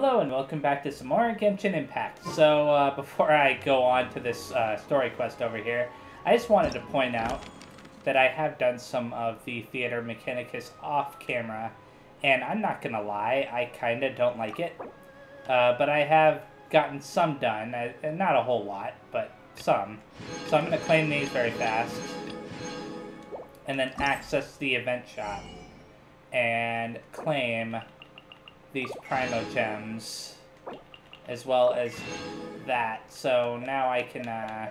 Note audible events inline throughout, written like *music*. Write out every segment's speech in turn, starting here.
Hello and welcome back to some more Genshin Impact. So uh, *laughs* before I go on to this uh, story quest over here, I just wanted to point out that I have done some of the Theater Mechanicus off camera, and I'm not gonna lie, I kind of don't like it. Uh, but I have gotten some done, uh, and not a whole lot, but some. So I'm gonna claim these very fast, and then access the event shop, and claim these Primogems, as well as that. So now I can uh,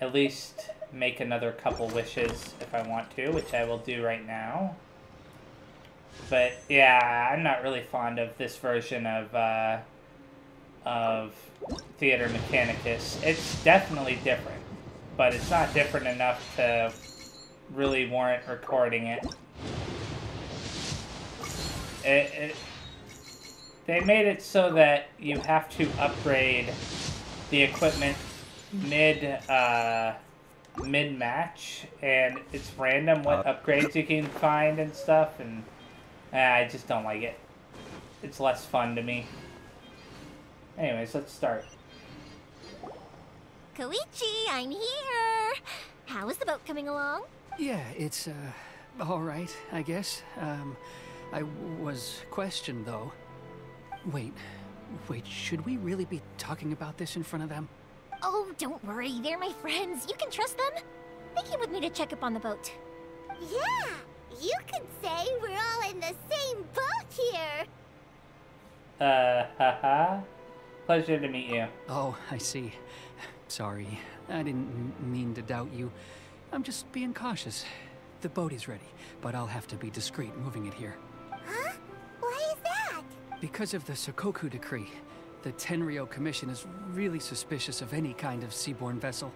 at least make another couple wishes if I want to, which I will do right now. But yeah, I'm not really fond of this version of uh, of Theater Mechanicus. It's definitely different, but it's not different enough to really warrant recording it. It, it, they made it so that you have to upgrade the equipment mid uh, mid match, and it's random what upgrades you can find and stuff, and uh, I just don't like it. It's less fun to me. Anyways, let's start. Koichi, I'm here. How is the boat coming along? Yeah, it's, uh, all right, I guess. Um, I was questioned, though. Wait, wait, should we really be talking about this in front of them? Oh, don't worry. They're my friends. You can trust them. They came with me to check up on the boat. Yeah, you could say we're all in the same boat here. Uh, haha. Pleasure to meet you. Oh, I see. Sorry, I didn't mean to doubt you. I'm just being cautious. The boat is ready, but I'll have to be discreet moving it here. Because of the Sokoku decree, the Tenryo Commission is really suspicious of any kind of seaborne vessel.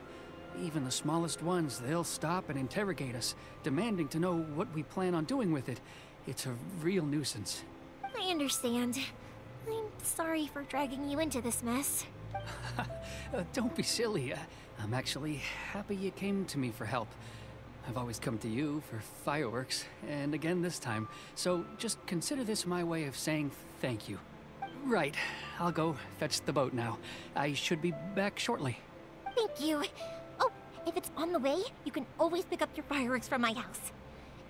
Even the smallest ones, they'll stop and interrogate us, demanding to know what we plan on doing with it. It's a real nuisance. I understand. I'm sorry for dragging you into this mess. *laughs* Uh, don't be silly. Uh, I'm actually happy you came to me for help. I've always come to you for fireworks, and again this time. So just consider this my way of saying thank you. Right, I'll go fetch the boat now. I should be back shortly. Thank you. Oh, if it's on the way, you can always pick up your fireworks from my house.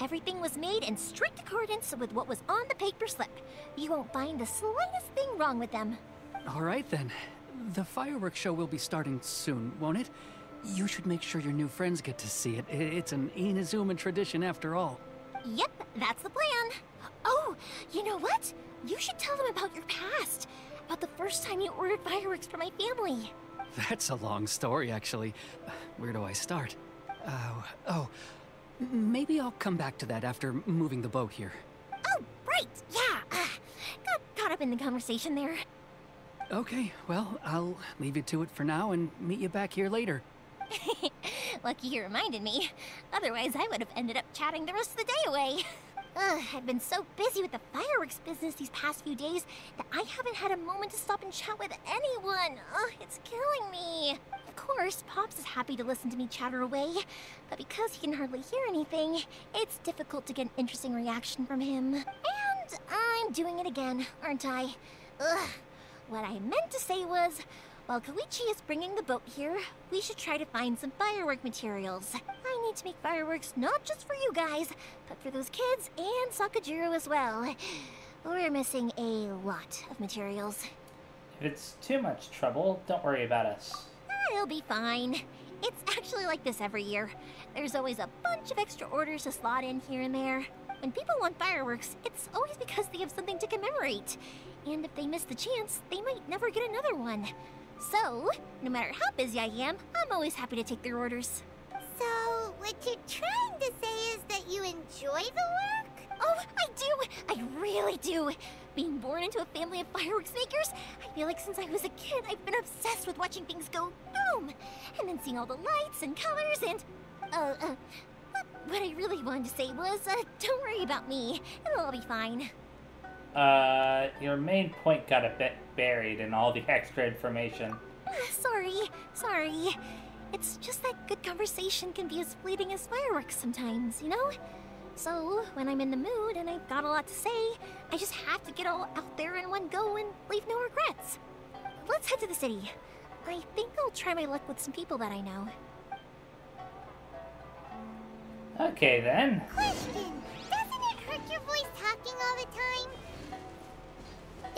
Everything was made in strict accordance with what was on the paper slip. You won't find the slightest thing wrong with them. All right then. The fireworks show will be starting soon, won't it? You should make sure your new friends get to see it. It's an Inazuma tradition after all. Yep, that's the plan. Oh, you know what? You should tell them about your past. About the first time you ordered fireworks for my family. That's a long story, actually. Where do I start? Oh, oh. Maybe I'll come back to that after moving the boat here. Oh, right, yeah. Uh, got caught up in the conversation there. Okay, well, I'll leave you to it for now and meet you back here later. *laughs* Lucky you reminded me. Otherwise, I would have ended up chatting the rest of the day away. *laughs* Ugh, I've been so busy with the fireworks business these past few days that I haven't had a moment to stop and chat with anyone. Ugh, it's killing me. Of course, Pops is happy to listen to me chatter away, but because he can hardly hear anything, it's difficult to get an interesting reaction from him. And I'm doing it again, aren't I? Ugh. What I meant to say was, while Koichi is bringing the boat here, we should try to find some firework materials. I need to make fireworks not just for you guys, but for those kids and Sakajiro as well. We're missing a lot of materials. If it's too much trouble, don't worry about us. It'll be fine. It's actually like this every year. There's always a bunch of extra orders to slot in here and there. When people want fireworks, it's always because they have something to commemorate. And if they miss the chance, they might never get another one. So, no matter how busy I am, I'm always happy to take their orders. So, what you're trying to say is that you enjoy the work? Oh, I do! I really do! Being born into a family of fireworks makers, I feel like since I was a kid, I've been obsessed with watching things go boom! And then seeing all the lights and colors and. Uh, uh. What, I really wanted to say was, uh, don't worry about me. It'll all be fine. Uh, your main point got a bit buried in all the *laughs* extra information. Ah, sorry, sorry. It's just that good conversation can be as fleeting as fireworks sometimes, you know? So, when I'm in the mood and I've got a lot to say, I just have to get all out there in one go and leave no regrets. Let's head to the city. I think I'll try my luck with some people that I know. Okay then. Question. Doesn't it hurt your voice talking all the time?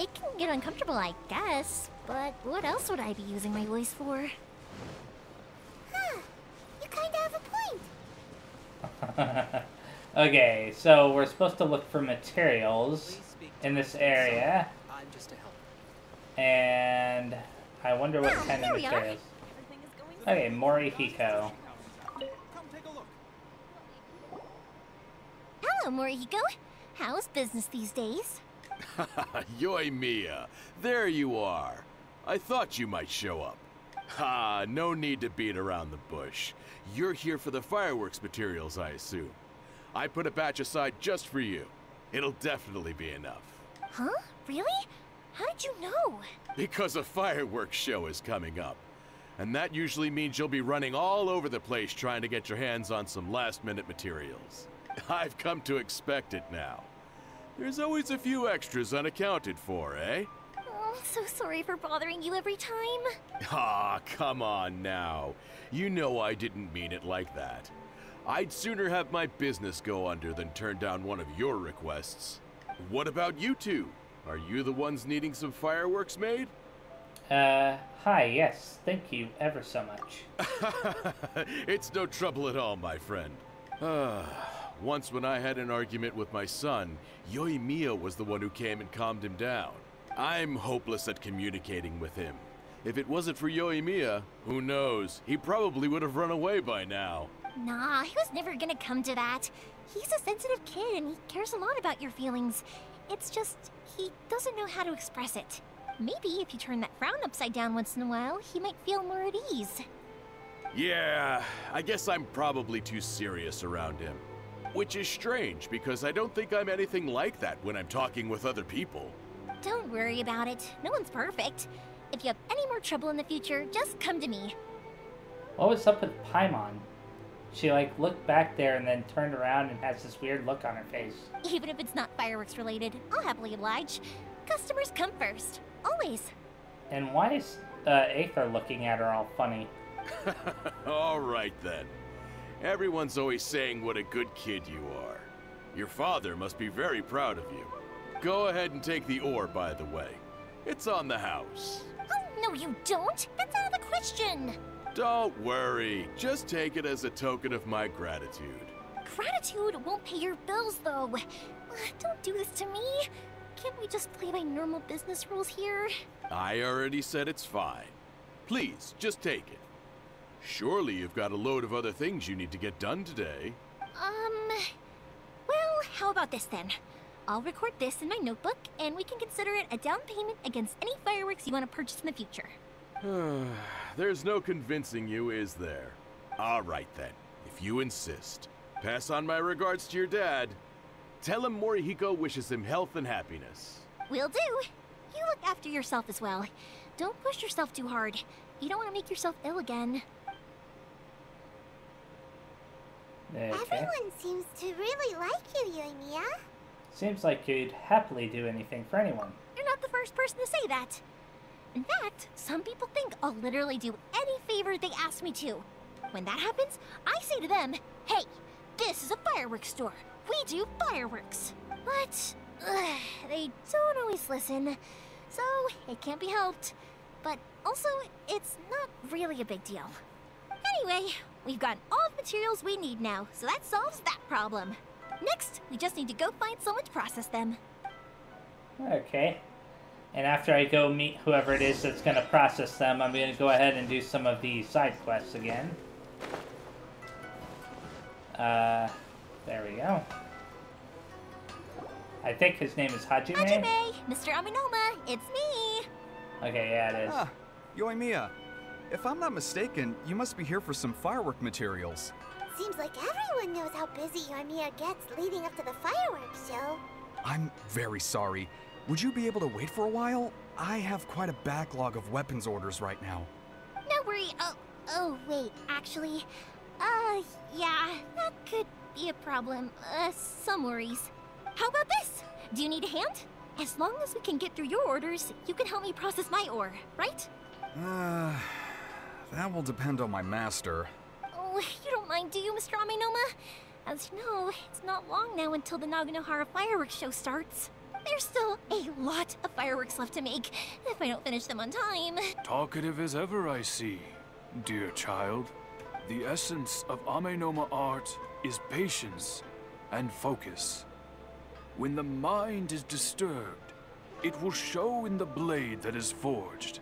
It can get uncomfortable, I guess, but what else would I be using my voice for? Huh. You kinda have a point. *laughs* okay, so we're supposed to look for materials in this area, I'm just a helper. and I wonder what Ah, kind there of we are. materials. Okay, Morihiko. Hello, Morihiko. How's business these days? *laughs* Yoimiya, there you are. I thought you might show up. Ha, no need to beat around the bush. You're here for the fireworks materials, I assume. I put a batch aside just for you. It'll definitely be enough. Huh? Really? How did you know? Because a fireworks show is coming up. And that usually means you'll be running all over the place trying to get your hands on some last minute materials. *laughs* I've come to expect it now. There's always a few extras unaccounted for, eh? Oh, so sorry for bothering you every time. Ah, come on now. You know I didn't mean it like that. I'd sooner have my business go under than turn down one of your requests. What about you two? Are you the ones needing some fireworks made? Uh, hi, yes, thank you ever so much. *laughs* it's no trouble at all, my friend. Ah, once when I had an argument with my son, Yoimiya was the one who came and calmed him down. I'm hopeless at communicating with him. If it wasn't for Yoimiya, who knows? He probably would have run away by now. Nah, he was never gonna come to that. He's a sensitive kid and he cares a lot about your feelings. It's just, he doesn't know how to express it. Maybe if you turn that frown upside down once in a while, he might feel more at ease. Yeah, I guess I'm probably too serious around him. Which is strange because I don't think I'm anything like that when I'm talking with other people. Don't worry about it. No one's perfect. If you have any more trouble in the future, just come to me. What was up with Paimon? She like looked back there and then turned around and has this weird look on her face. Even if it's not fireworks related, I'll happily oblige. Customers come first. Always. And why is uh, Aether looking at her all funny? *laughs* All right then. Everyone's always saying what a good kid you are. Your father must be very proud of you. Go ahead and take the ore, by the way. It's on the house. Oh, no, you don't. That's out of the question. Don't worry. Just take it as a token of my gratitude. Gratitude won't pay your bills, though. Don't do this to me. Can't we just play by normal business rules here? I already said it's fine. Please, just take it. Surely you've got a load of other things you need to get done today. Um. Well, how about this then? I'll record this in my notebook, and we can consider it a down payment against any fireworks you want to purchase in the future. *sighs* There's no convincing you, is there? All right then, if you insist. Pass on my regards to your dad. Tell him Morihiko wishes him health and happiness. Will do. You look after yourself as well. Don't push yourself too hard. You don't want to make yourself ill again. Okay. Everyone seems to really like you, Yoimiya. Seems like you'd happily do anything for anyone. You're not the first person to say that. In fact, some people think I'll literally do any favor they ask me to. When that happens, I say to them, hey, this is a fireworks store. We do fireworks. But ugh, they don't always listen, so it can't be helped. But also, it's not really a big deal. Anyway, we've got all the materials we need now, so that solves that problem. Next, we just need to go find someone to process them. Okay. And after I go meet whoever it is that's going to process them, I'm going to go ahead and do some of the side quests again. Uh, there we go. I think his name is Hajime. Hajime, Mr. Amenoma, it's me. Okay, yeah, it is. Ah, Yoimiya. If I'm not mistaken, you must be here for some firework materials. Seems like everyone knows how busy Yoimiya gets leading up to the fireworks show. I'm very sorry. Would you be able to wait for a while? I have quite a backlog of weapons orders right now. No worry. Oh, oh, wait. Actually, uh, yeah, that could be a problem. Uh, some worries. How about this? Do you need a hand? As long as we can get through your orders, you can help me process my ore, right? Uh, that will depend on my master. Oh, *laughs* you don't mind, do you, Mr. Amenoma? As you know, it's not long now until the Naganohara fireworks show starts. There's still a lot of fireworks left to make if I don't finish them on time. Talkative as ever, I see, dear child. The essence of Amenoma art is patience and focus. When the mind is disturbed, it will show in the blade that is forged.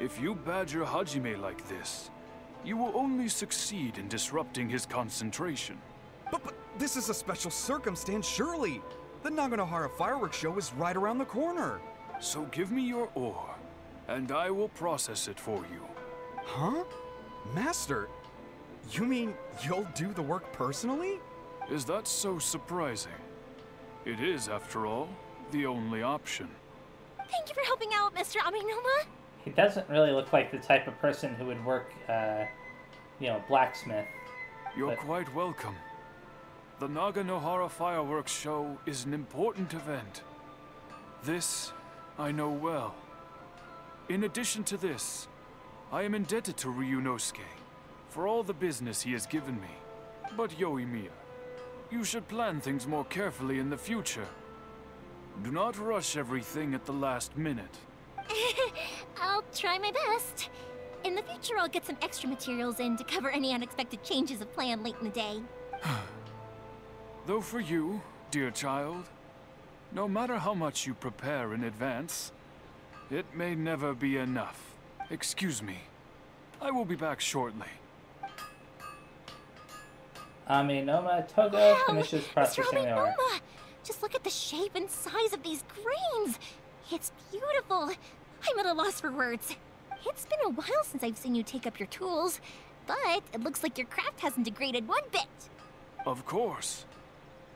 If you badger Hajime like this, you will only succeed in disrupting his concentration. But, but this is a special circumstance, surely. The Naganohara fireworks show is right around the corner. So give me your ore, and I will process it for you. Huh? Master, you mean you'll do the work personally? Is that so surprising? It is, after all, the only option. Thank you for helping out, Mr. Amenoma. He doesn't really look like the type of person who would work, uh, you know, blacksmith. You're But- quite welcome. The Naganohara fireworks show is an important event. This I know well. In addition to this, I am indebted to Ryunosuke for all the business he has given me. But Yoimiya, you should plan things more carefully in the future. Do not rush everything at the last minute. *laughs* I'll try my best. In the future, I'll get some extra materials in to cover any unexpected changes of plan late in the day. *sighs* Though for you, dear child, no matter how much you prepare in advance, it may never be enough. Excuse me. I will be back shortly. Amenoma Togo Wow, finishes Mr. processing the ore. Amenoma! Just look at the shape and size of these grains. It's beautiful. I'm at a loss for words. It's been a while since I've seen you take up your tools, but it looks like your craft hasn't degraded one bit. Of course.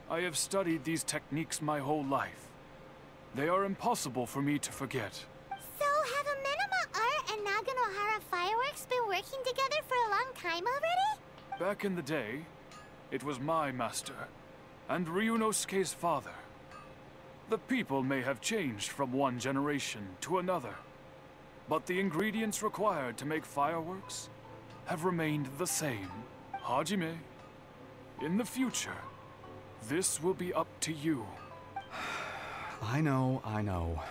I have studied these techniques my whole life. They are impossible for me to forget. So have Amenoma Art and Naganohara Fireworks been working together for a long time already? Back in the day, it was my master, and Ryunosuke's father. The people may have changed from one generation to another, but the ingredients required to make fireworks have remained the same. Hajime, in the future, this will be up to you. *sighs* I know, I know.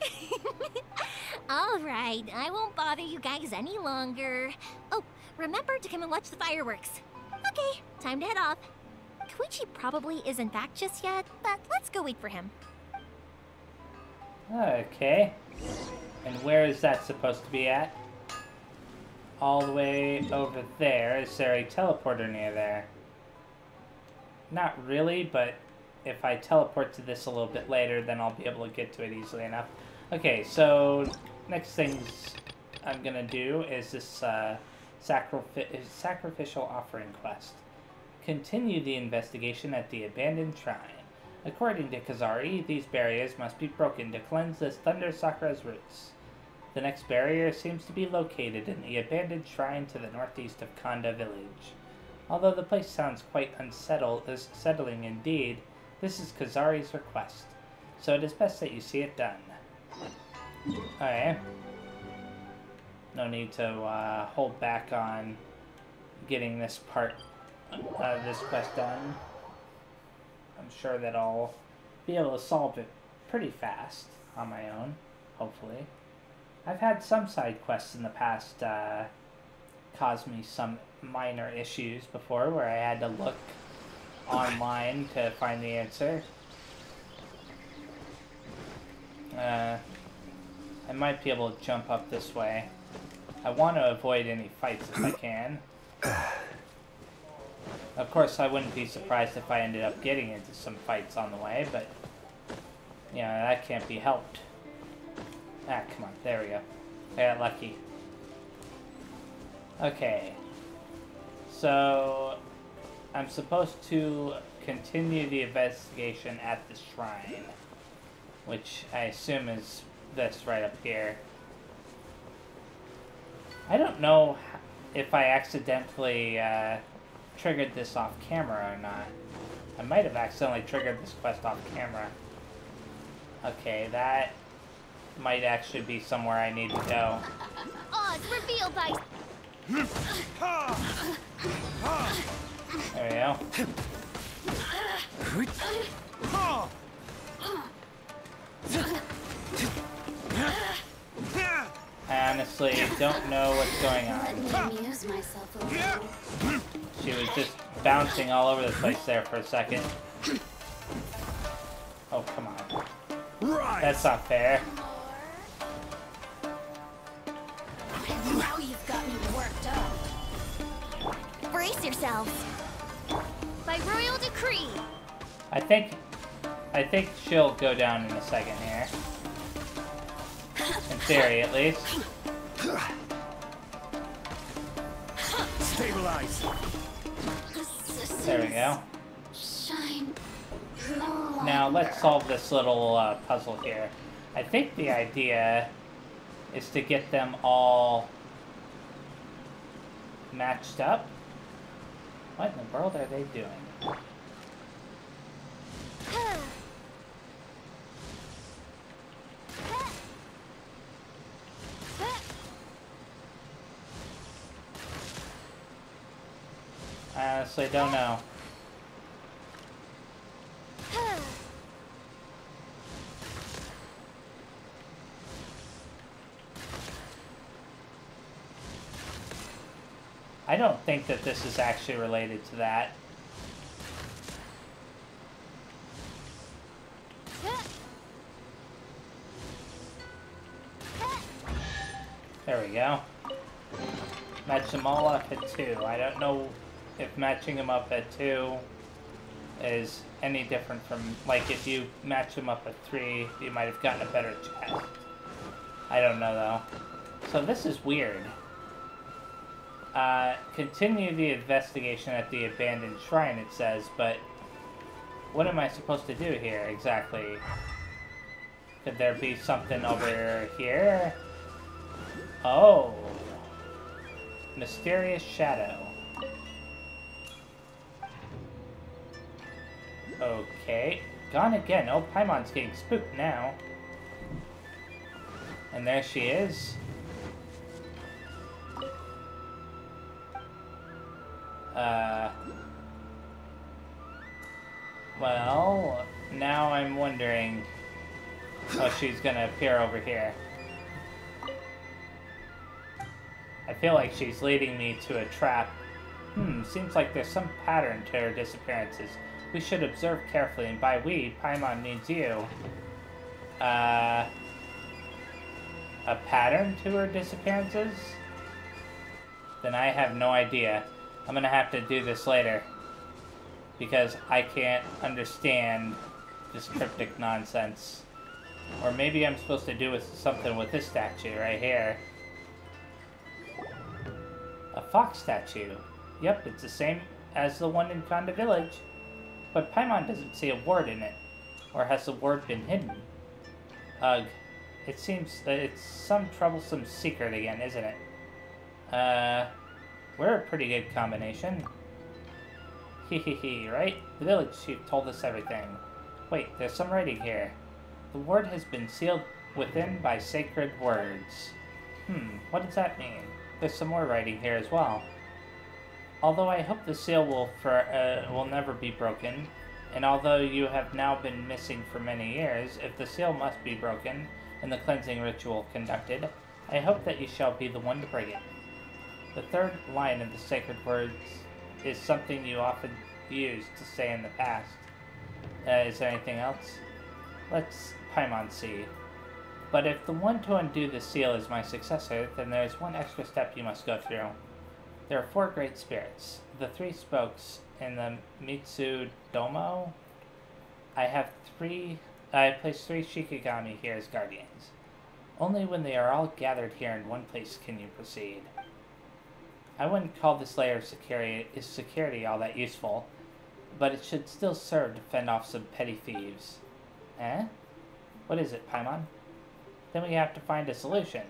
*laughs* All right, I won't bother you guys any longer. Oh, remember to come and watch the fireworks. Okay, time to head off. Koichi probably isn't back just yet, but let's go wait for him. Okay. And where is that supposed to be at? All the way over there. Is there a teleporter near there? Not really, but if I teleport to this a little bit later, then I'll be able to get to it easily enough. Okay, so next things I'm gonna do is this uh, sacrifi- sacrificial offering quest. Continue the investigation at the abandoned shrine. According to Kazari, these barriers must be broken to cleanse this Thunder Sakura's roots. The next barrier seems to be located in the abandoned shrine to the northeast of Konda village. Although the place sounds quite unsettled, unsettling indeed, this is Kazari's request, so it is best that you see it done. Alright. No need to uh, hold back on getting this part of this quest done. I'm sure that I'll be able to solve it pretty fast on my own, hopefully. I've had some side quests in the past uh, cause me some minor issues before where I had to look online to find the answer. Uh, I might be able to jump up this way. I want to avoid any fights if I can. *clears throat* Of course, I wouldn't be surprised if I ended up getting into some fights on the way, but, you know, that can't be helped. Ah, come on, there we go. I got lucky. Okay. So, I'm supposed to continue the investigation at the shrine, which I assume is this right up here. I don't know if I accidentally uh, triggered this off camera or not. I might have accidentally triggered this quest off camera. Okay, that might actually be somewhere I need to go. Odds revealed by There we go. I honestly don't know what's going on. amuse myself a little. She was just bouncing all over the place there for a second. Oh, come on. That's not fair. Now you've got me worked up. brace yourselves. By royal decree, I think, I think she'll go down in a second here. In theory, at least. Stabilize. There we go. Shine. Now let's solve this little uh, puzzle here. I think the idea is to get them all matched up. What in the world are they doing? Honestly don't know. I don't think that this is actually related to that. There we go. Match them all up at two. I don't know if matching them up at two is any different from, like, if you match them up at three, you might have gotten a better chest. I don't know, though. So this is weird. Uh, continue the investigation at the abandoned shrine, it says, but what am I supposed to do here exactly? Could there be something over here? Oh. Mysterious shadow. Okay. Gone again. Oh, Paimon's getting spooked now. And there she is. Uh. Well, now I'm wondering. Oh, she's gonna appear over here. I feel like she's leading me to a trap. Hmm, seems like there's some pattern to her disappearances. We should observe carefully, and by we, Paimon means you. Uh, a pattern to her disappearances? Then I have no idea. I'm gonna have to do this later. Because I can't understand this cryptic nonsense. Or maybe I'm supposed to do with something with this statue right here. A fox statue. Yep, it's the same as the one in Konda Village. But Paimon doesn't see a word in it. Or has the word been hidden? Ugh. It seems that it's some troublesome secret again, isn't it? Uh, we're a pretty good combination. Hehehe, right? The village chief told us everything. Wait, there's some writing here. The word has been sealed within by sacred words. Hmm, what does that mean? There's some more writing here as well. Although I hope the seal will for uh, will never be broken, and although you have now been missing for many years, if the seal must be broken and the cleansing ritual conducted, I hope that you shall be the one to break it. The third line of the sacred words is something you often used to say in the past. Uh, is there anything else? Let's Paimon see. But if the one to undo the seal is my successor, then there is one extra step you must go through. There are four great spirits, the three spokes in the Mitsu Domo. I have three. I place three Shikigami here as guardians. Only when they are all gathered here in one place can you proceed. I wouldn't call this layer of security, is security all that useful, but it should still serve to fend off some petty thieves. Eh? What is it, Paimon? Then we have to find a solution.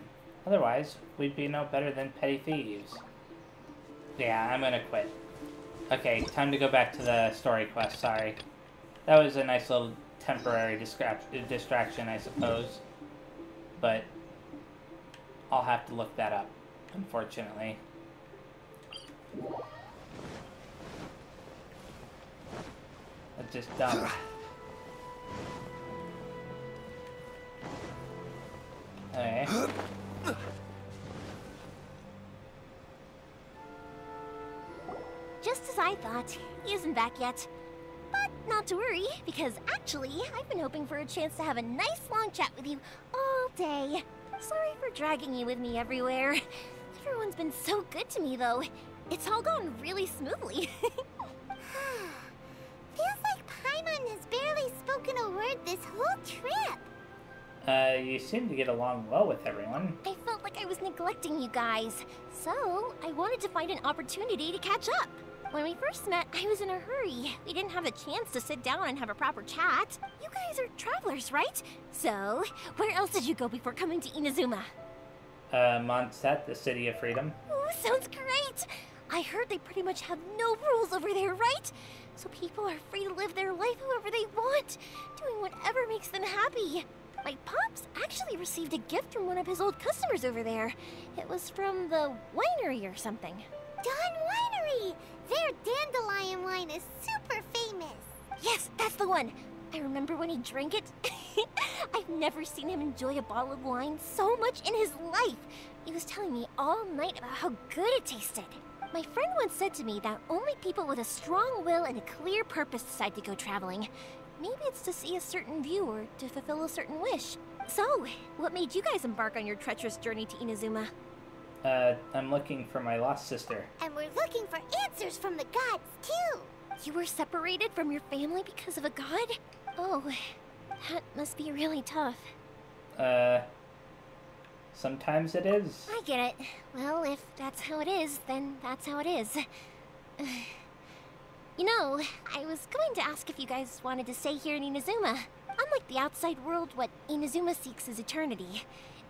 Otherwise, we'd be no better than petty thieves. Yeah, I'm gonna quit. Okay, time to go back to the story quest, sorry. That was a nice little temporary distraction, I suppose. But I'll have to look that up, unfortunately. That's just dumb. *sighs* Okay. I thought, he isn't back yet. But not to worry, because actually, I've been hoping for a chance to have a nice long chat with you all day. Sorry for dragging you with me everywhere. Everyone's been so good to me, though. It's all gone really smoothly. *laughs* *sighs* Feels like Paimon has barely spoken a word this whole trip. Uh, you seem to get along well with everyone. I felt like I was neglecting you guys, so I wanted to find an opportunity to catch up. When we first met, I was in a hurry. We didn't have the chance to sit down and have a proper chat. You guys are travelers, right? So, where else did you go before coming to Inazuma? Uh, Mondstadt, the city of freedom. Ooh, sounds great! I heard they pretty much have no rules over there, right? So people are free to live their life however they want, doing whatever makes them happy. My pops actually received a gift from one of his old customers over there. It was from the winery or something. Dawn Winery! Their dandelion wine is super famous. Yes, that's the one. I remember when he drank it. *laughs* I've never seen him enjoy a bottle of wine so much in his life. He was telling me all night about how good it tasted. My friend once said to me that only people with a strong will and a clear purpose decide to go traveling. Maybe it's to see a certain view or to fulfill a certain wish. So, what made you guys embark on your treacherous journey to Inazuma? Uh, I'm looking for my lost sister. And we're looking for answers from the gods, too. You were separated from your family because of a god? Oh, that must be really tough. Uh, sometimes it is. I get it. Well, if that's how it is, then that's how it is. *sighs* You know, I was going to ask if you guys wanted to stay here in Inazuma. Unlike the outside world, what Inazuma seeks is eternity.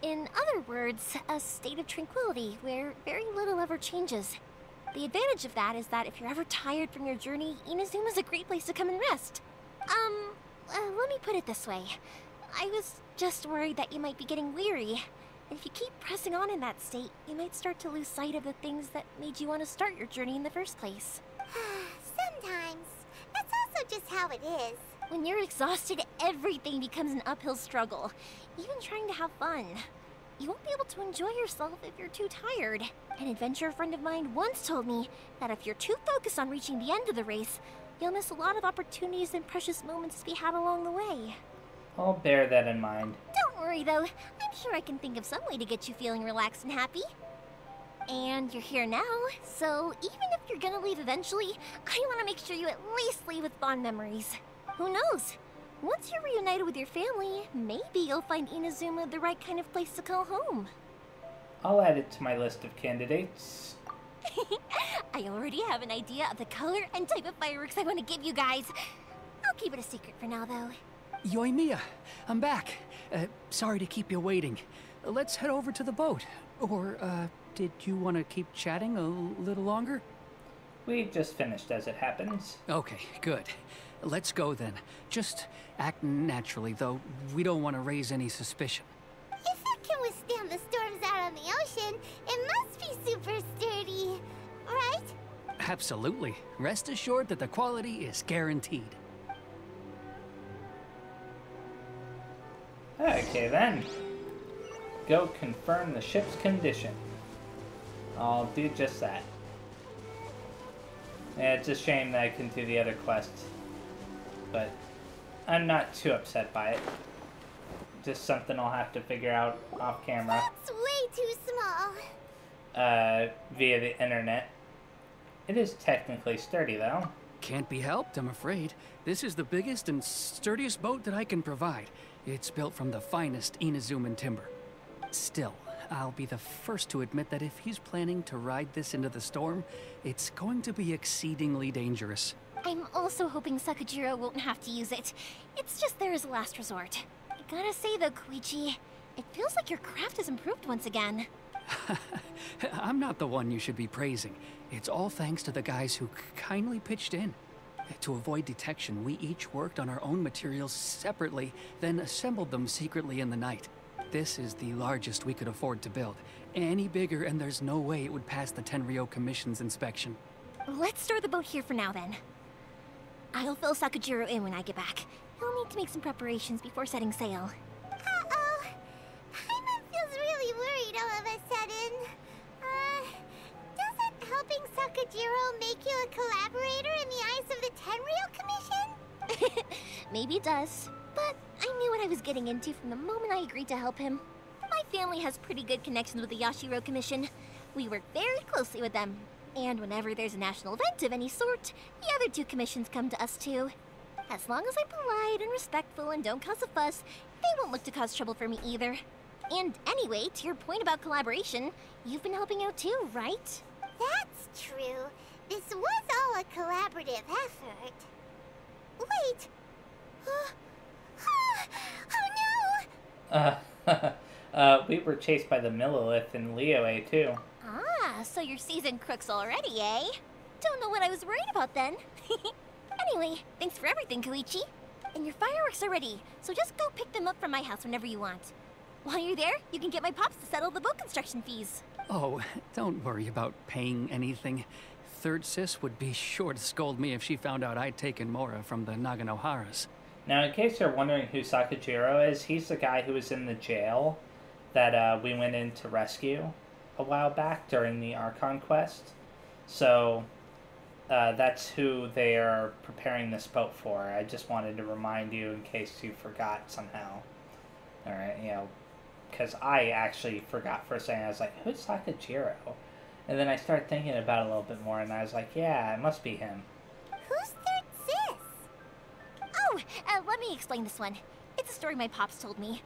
In other words, a state of tranquility where very little ever changes. The advantage of that is that if you're ever tired from your journey, Inazuma's a great place to come and rest. Um, uh, let me put it this way. I was just worried that you might be getting weary. And if you keep pressing on in that state, you might start to lose sight of the things that made you want to start your journey in the first place. *sighs* Sometimes. That's also just how it is. When you're exhausted, everything becomes an uphill struggle, even trying to have fun. You won't be able to enjoy yourself if you're too tired. An adventure friend of mine once told me that if you're too focused on reaching the end of the race, you'll miss a lot of opportunities and precious moments to be had along the way. I'll bear that in mind. Don't worry though, I'm sure I can think of some way to get you feeling relaxed and happy. And you're here now, so even if you're gonna leave eventually, I want to make sure you at least leave with fond memories. Who knows? Once you're reunited with your family, maybe you'll find Inazuma the right kind of place to call home. I'll add it to my list of candidates. *laughs* I already have an idea of the color and type of fireworks I want to give you guys. I'll keep it a secret for now, though. Yoimiya, I'm back. Uh, sorry to keep you waiting. Let's head over to the boat. Or, uh, did you want to keep chatting a little longer? We just finished as it happens. Okay, good. Let's go then. Just act naturally, though. We don't want to raise any suspicion. If it can withstand the storms out on the ocean, it must be super sturdy. Right? Absolutely. Rest assured that the quality is guaranteed. Okay then. Go confirm the ship's condition. I'll do just that. Yeah, it's a shame that I couldn't do the other quests. But I'm not too upset by it. Just something I'll have to figure out off camera It's way too small. uh, via the internet. It is technically sturdy though. Can't be helped, I'm afraid. This is the biggest and sturdiest boat that I can provide. It's built from the finest Inazuman timber. Still, I'll be the first to admit that if he's planning to ride this into the storm, it's going to be exceedingly dangerous. I'm also hoping Sakajiro won't have to use it. It's just there as a last resort. I gotta say though, Koichi, it feels like your craft has improved once again. *laughs* I'm not the one you should be praising. It's all thanks to the guys who kindly pitched in. To avoid detection, we each worked on our own materials separately, then assembled them secretly in the night. This is the largest we could afford to build. Any bigger, and there's no way it would pass the Tenryo Commission's inspection. Let's store the boat here for now then. I'll fill Sakajiro in when I get back. He'll need to make some preparations before setting sail. Uh-oh. Paimon feels really worried all of a sudden. Uh, doesn't helping Sakajiro make you a collaborator in the eyes of the Tenryo Commission? *laughs* Maybe it does, but I knew what I was getting into from the moment I agreed to help him. My family has pretty good connections with the Yashiro Commission. We work very closely with them. And whenever there's a national event of any sort, the other two commissions come to us too. As long as I'm polite and respectful and don't cause a fuss, they won't look to cause trouble for me either. And anyway, to your point about collaboration, you've been helping out too, right? That's true. This was all a collaborative effort. Wait. *gasps* Oh no! *laughs* Uh, *laughs* uh, we were chased by the Millelith and Liyue too. Ah, so you're seasoned crooks already, eh? Don't know what I was worried about then. *laughs* anyway, thanks for everything, Koichi. And your fireworks are ready, so just go pick them up from my house whenever you want. While you're there, you can get my pops to settle the boat construction fees. Oh, don't worry about paying anything. Third Sis would be sure to scold me if she found out I'd taken Mora from the Naganoharas. Now, in case you're wondering who Sakajiro is, he's the guy who was in the jail that uh, we went in to rescue a while back during the Archon quest. So uh, that's who they are preparing this boat for. I just wanted to remind you in case you forgot somehow. All right, you know, because I actually forgot for a second. I was like, who's Sakajiro? And then I started thinking about it a little bit more, and I was like, yeah, it must be him. Uh, let me explain this one. It's a story my pops told me.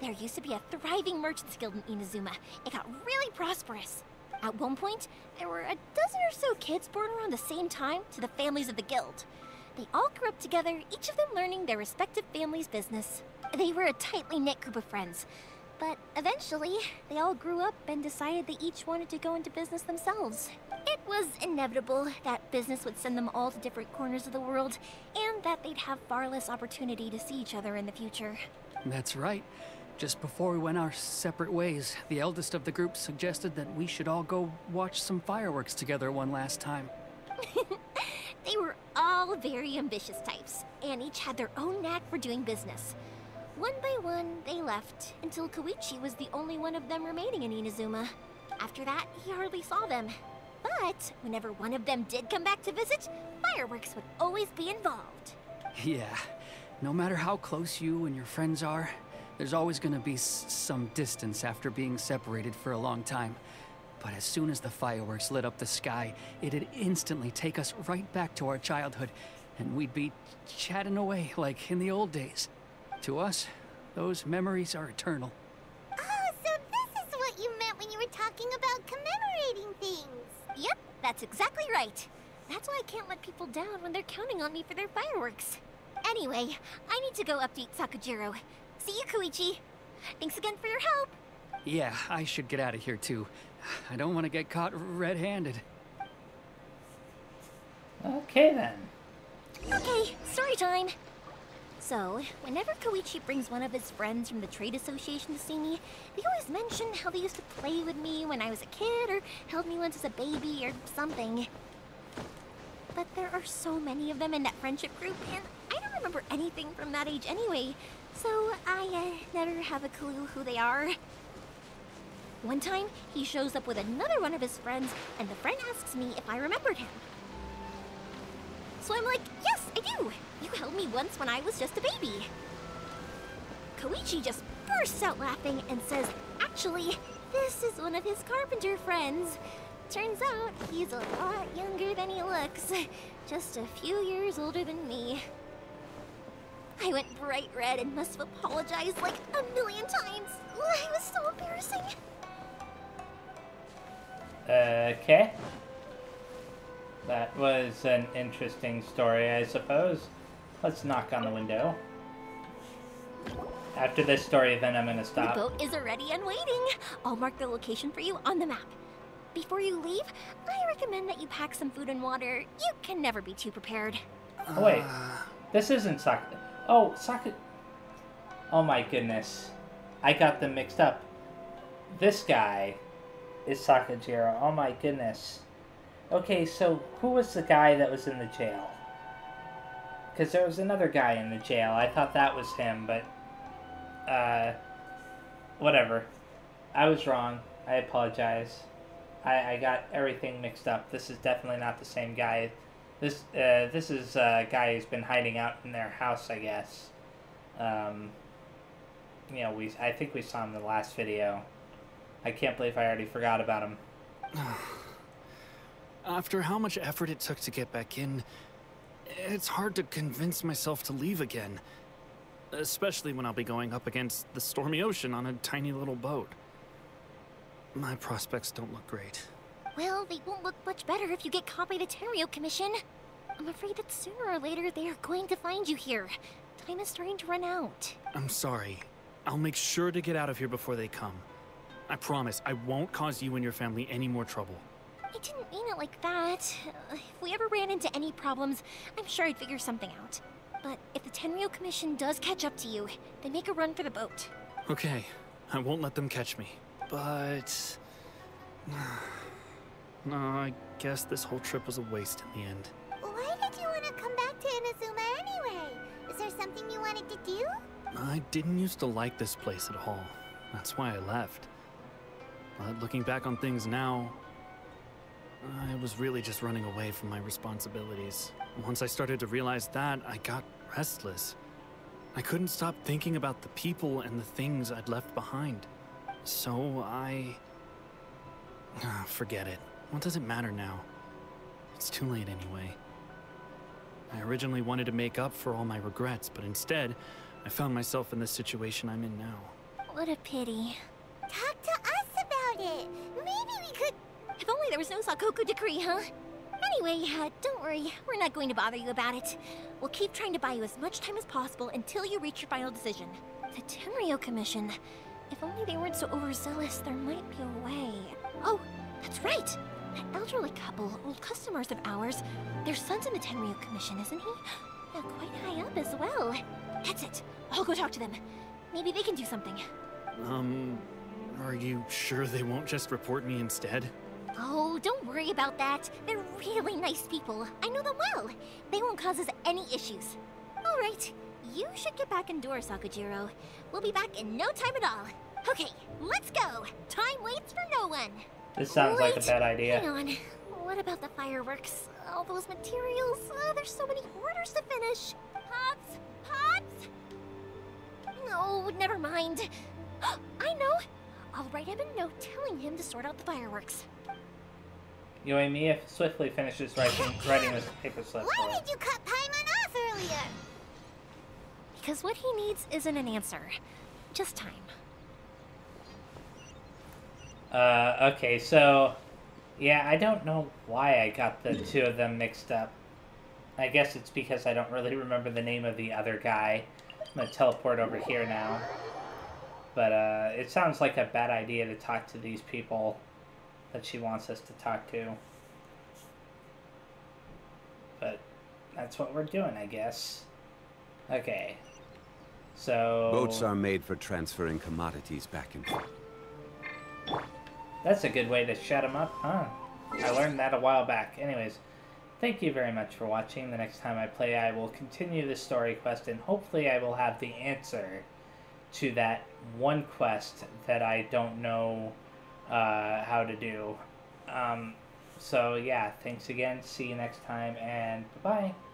There used to be a thriving merchants guild in Inazuma. It got really prosperous. At one point, there were a dozen or so kids born around the same time to the families of the guild. They all grew up together, each of them learning their respective family's business. They were a tightly knit group of friends. But eventually, they all grew up and decided they each wanted to go into business themselves. It was inevitable that business would send them all to different corners of the world, and that they'd have far less opportunity to see each other in the future. That's right. Just before we went our separate ways, the eldest of the group suggested that we should all go watch some fireworks together one last time. *laughs* They were all very ambitious types, and each had their own knack for doing business. One by one, they left, until Koichi was the only one of them remaining in Inazuma. After that, he hardly saw them. But whenever one of them did come back to visit, fireworks would always be involved. Yeah, no matter how close you and your friends are, there's always gonna be some distance after being separated for a long time. But as soon as the fireworks lit up the sky, it'd instantly take us right back to our childhood, and we'd be chatting away like in the old days. To us, those memories are eternal. That's exactly right. That's why I can't let people down when they're counting on me for their fireworks. Anyway, I need to go update Sakajiro. See you, Koichi. Thanks again for your help. Yeah, I should get out of here too. I don't want to get caught red handed. Okay then. Okay, story time. So, whenever Koichi brings one of his friends from the trade association to see me, they always mention how they used to play with me when I was a kid or held me once as a baby or something. But there are so many of them in that friendship group, and I don't remember anything from that age anyway, so I uh, never have a clue who they are. One time, he shows up with another one of his friends, and the friend asks me if I remembered him. So I'm like, yes, I do. You held me once when I was just a baby. Koichi just bursts out laughing and says, actually, this is one of his carpenter friends. Turns out he's a lot younger than he looks, just a few years older than me. I went bright red and must have apologized like a million times. *laughs* It was so embarrassing. Uh, okay. That was an interesting story, I suppose. Let's knock on the window. After this story, then I'm gonna The boat is already and waiting. I'll mark the location for you on the map. Before you leave, I recommend that you pack some food and water. You can never be too prepared. Oh, wait. This isn't Sak. Oh, Sak. Oh my goodness. I got them mixed up. This guy is Sakajiro. Oh my goodness. Okay, so who was the guy that was in the jail? Because there was another guy in the jail. I thought that was him, but. Uh. Whatever. I was wrong. I apologize. I, I got everything mixed up. This is definitely not the same guy. This uh, this is a guy who's been hiding out in their house, I guess. Um, you know, we I think we saw him in the last video. I can't believe I already forgot about him. After how much effort it took to get back in, it's hard to convince myself to leave again. Especially when I'll be going up against the stormy ocean on a tiny little boat. My prospects don't look great. Well, they won't look much better if you get caught by the Tenryo Commission. I'm afraid that sooner or later they are going to find you here. Time is starting to run out. I'm sorry. I'll make sure to get out of here before they come. I promise I won't cause you and your family any more trouble. I didn't mean it like that. If we ever ran into any problems, I'm sure I'd figure something out. But if the Tenryo Commission does catch up to you, they make a run for the boat. Okay, I won't let them catch me. But... *sighs* No, I guess this whole trip was a waste in the end. Why did you want to come back to Inazuma anyway? Is there something you wanted to do? I didn't used to like this place at all. That's why I left. But looking back on things now, I was really just running away from my responsibilities. Once I started to realize that, I got restless. I couldn't stop thinking about the people and the things I'd left behind. So I. Ah, Forget it. What does it matter now? It's too late anyway. I originally wanted to make up for all my regrets, but instead, I found myself in the situation I'm in now. What a pity. Talk to us was no Sakoku decree, huh? Anyway, uh, don't worry. We're not going to bother you about it. We'll keep trying to buy you as much time as possible until you reach your final decision. The Tenryo Commission. If only they weren't so overzealous, there might be a way. Oh, that's right! That elderly couple, old customers of ours. Their son's in the Tenryo Commission, isn't he? *gasps* Yeah, quite high up as well. That's it. I'll go talk to them. Maybe they can do something. Um, are you sure they won't just report me instead? Oh, don't worry about that. They're really nice people. I know them well. They won't cause us any issues. All right, you should get back indoors, Sakujiro. We'll be back in no time at all. Okay, let's go. Time waits for no one. This sounds like a bad idea. Hang on. What about the fireworks? All those materials? Oh, there's so many orders to finish. Pops? Pops? No, never mind. *gasps* I know. I'll write him a note telling him to sort out the fireworks. Yoimiya swiftly finishes writing, writing this paper slip. Why did you cut Paimon off earlier? Because what he needs isn't an answer, just time. Uh, okay, so yeah, I don't know why I got the two of them mixed up. I guess it's because I don't really remember the name of the other guy. I'm gonna teleport over here now. But uh, it sounds like a bad idea to talk to these people that she wants us to talk to. But that's what we're doing, I guess. Okay. So Boats are made for transferring commodities back and forth. That's a good way to shut them up, huh? I learned that a while back. Anyways, thank you very much for watching. The next time I play, I will continue the story quest, and hopefully I will have the answer to that one quest that I don't know uh, how to do. Um, so, yeah, thanks again. See you next time, and bye-bye.